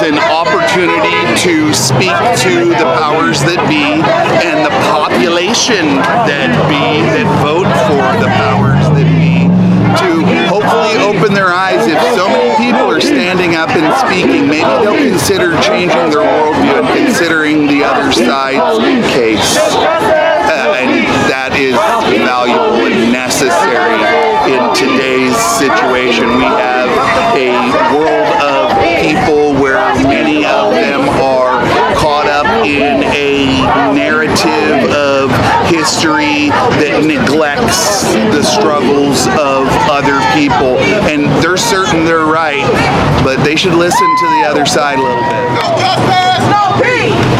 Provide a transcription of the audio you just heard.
opportunity to speak to the powers that be and the population that be that vote for the powers that be to hopefully open their eyes if so many people are standing up and speaking. Maybe they'll consider changing their worldview and considering the other side's case. Uh, and that is valuable and necessary in today's situation we have history that neglects the struggles of other people. And they're certain they're right, but they should listen to the other side a little bit. No! No peace!